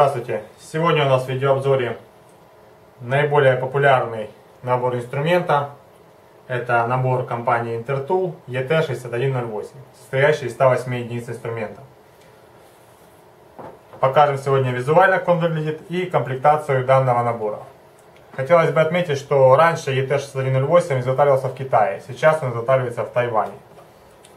Здравствуйте! Сегодня у нас в видеообзоре наиболее популярный набор инструмента. Это набор компании Intertool ET6108, состоящий из 108 единиц инструмента. Покажем сегодня визуально, как он выглядит, и комплектацию данного набора. Хотелось бы отметить, что раньше ET6108 изготавливался в Китае, сейчас он изготавливается в Тайване.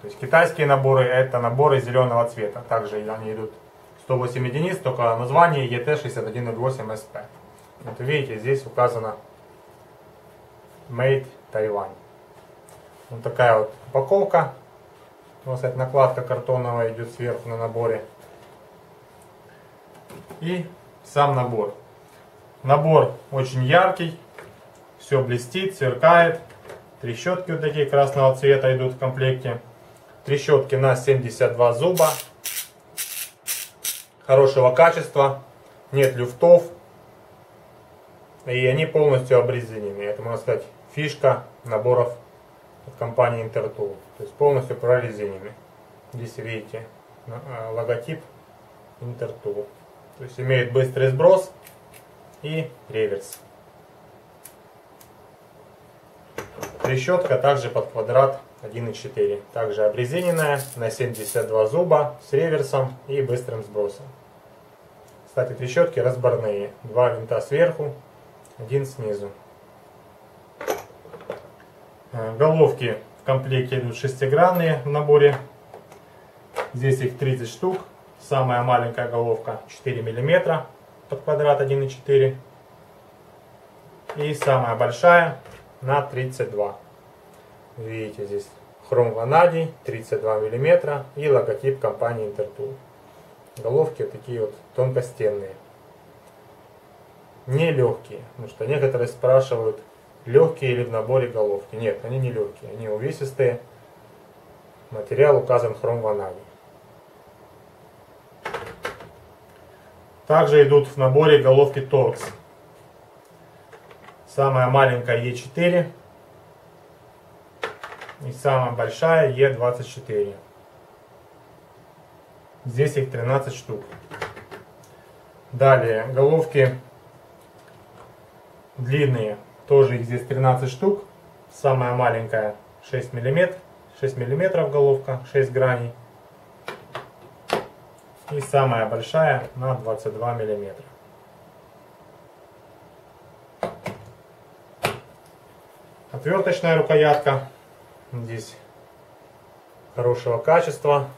То есть китайские наборы это наборы зеленого цвета, также они идут 108 единиц, только название ET6108SP. Вот видите, здесь указано Made Taiwan. Вот такая вот упаковка. Вот кстати, накладка картоновая идет сверху на наборе. И сам набор. Набор очень яркий, все блестит, сверкает. Трещотки вот такие красного цвета идут в комплекте. Трещотки на 72 зуба хорошего качества, нет люфтов. И они полностью обрезинены. Это, можно сказать, фишка наборов от компании Intertool. То есть полностью прорезинены. Здесь видите э, логотип Intertool. То есть имеет быстрый сброс и реверс. Трещотка также под квадрат 1.4. Также обрезиненная на 72 зуба с реверсом и быстрым сбросом. Кстати, трещотки разборные. Два винта сверху, один снизу. Э, головки в комплекте идут шестигранные в наборе. Здесь их 30 штук. Самая маленькая головка 4 мм под квадрат 1,4 и самая большая на 32 Видите, здесь хром ванадий 32 мм и логотип компании Intertool. Головки такие вот тонкостенные. Не легкие, потому что некоторые спрашивают, легкие или в наборе головки. Нет, они не легкие, они увесистые. Материал указан хром ванадий. Также идут в наборе головки торкс. Самая маленькая Е4 и самая большая Е24. Здесь их 13 штук. Далее, головки длинные, тоже их здесь 13 штук. Самая маленькая 6 мм, 6 мм головка, 6 граней. И самая большая на 22 мм. Отверточная рукоятка Здесь хорошего качества.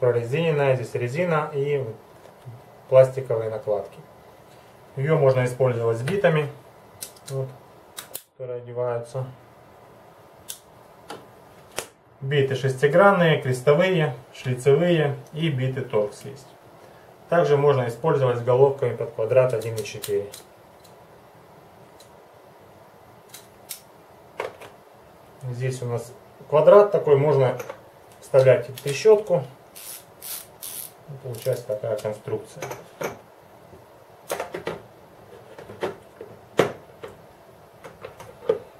Прорезиненная, здесь резина и пластиковые накладки. Ее можно использовать с битами, вот, которые одеваются. Биты шестигранные, крестовые, шлицевые и биты торкс есть. Также можно использовать с головками под квадрат 1,4. Здесь у нас квадрат такой, можно вставлять трещотку. Получается такая конструкция.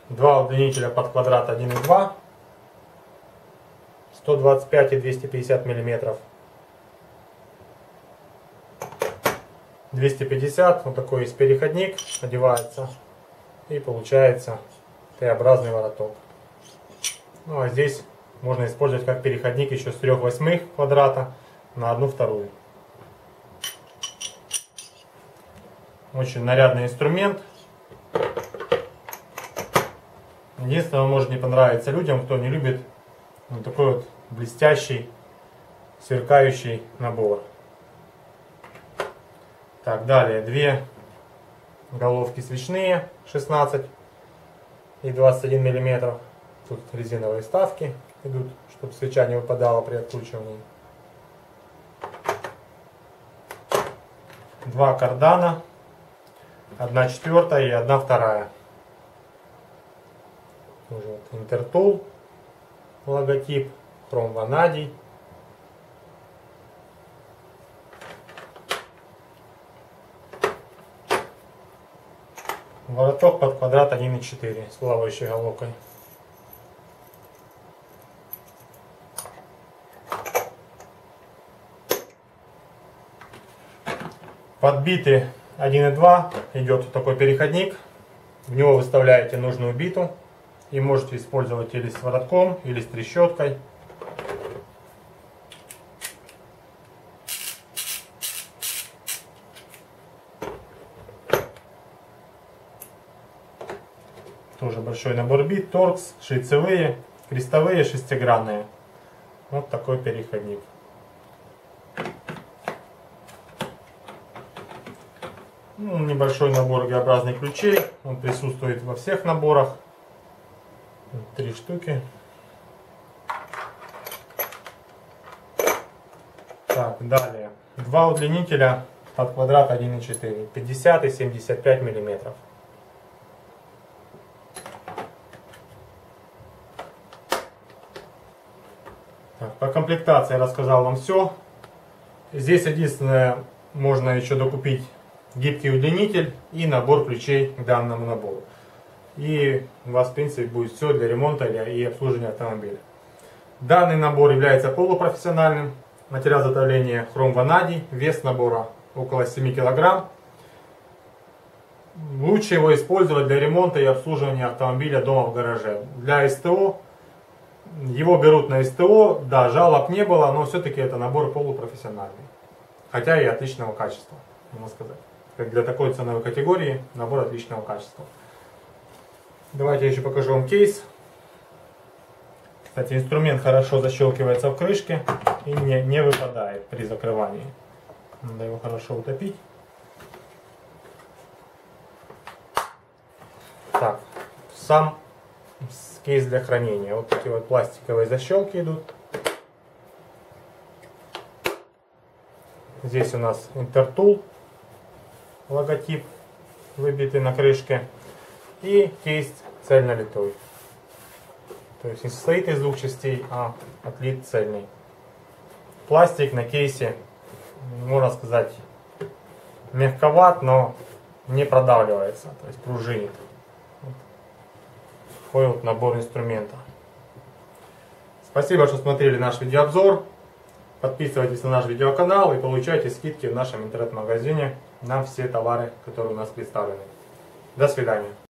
Два удлинителя под квадрат 1,2. 125 и 250 миллиметров. 250, вот такой есть переходник, одевается и получается Т-образный вороток. Ну а здесь можно использовать как переходник еще с 3 восьмых квадрата на одну вторую. Очень нарядный инструмент. Единственное, он может не понравиться людям, кто не любит вот такой вот блестящий, сверкающий набор. Так, далее две головки свечные 16 и 21 миллиметров. Тут резиновые вставки идут, чтобы свеча не выпадала при откручивании. Два кардана, одна четвертая и одна вторая. Тоже вот Интертул логотип, хром ванадий. Вороток под квадрат 1,4 с плавающей головкой. Подбиты 1.2 идет такой переходник. В него выставляете нужную биту и можете использовать или с воротком, или с трещоткой. Тоже большой набор бит, торкс, шлицевые, крестовые, шестигранные. Вот такой переходник. Ну, небольшой набор Г-образных ключей. Он присутствует во всех наборах. Три штуки. Так, далее. Два удлинителя под квадрат 1,4. 50 и 75 миллиметров. Так, по комплектации я рассказал вам все. Здесь единственное, можно еще докупить гибкий удлинитель и набор ключей к данному набору. И у вас, в принципе, будет все для ремонта и обслуживания автомобиля. Данный набор является полупрофессиональным. Материал затовления хром ванадий. Вес набора около 7 кг. Лучше его использовать для ремонта и обслуживания автомобиля дома в гараже. Для СТО его берут на СТО, да, жалоб не было, но все-таки это набор полупрофессиональный. Хотя и отличного качества, можно сказать как для такой ценовой категории набор отличного качества. Давайте я еще покажу вам кейс. Кстати, инструмент хорошо защелкивается в крышке и не, не выпадает при закрывании. Надо его хорошо утопить. Так, сам кейс для хранения. Вот такие вот пластиковые защелки идут. Здесь у нас интертул логотип выбитый на крышке и кейс цельнолитой. То есть не состоит из двух частей, а отлит цельный. Пластик на кейсе, можно сказать, мягковат, но не продавливается, то есть пружинит. Такой вот набор инструмента. Спасибо, что смотрели наш видеообзор. Подписывайтесь на наш видеоканал и получайте скидки в нашем интернет-магазине на все товары, которые у нас представлены. До свидания.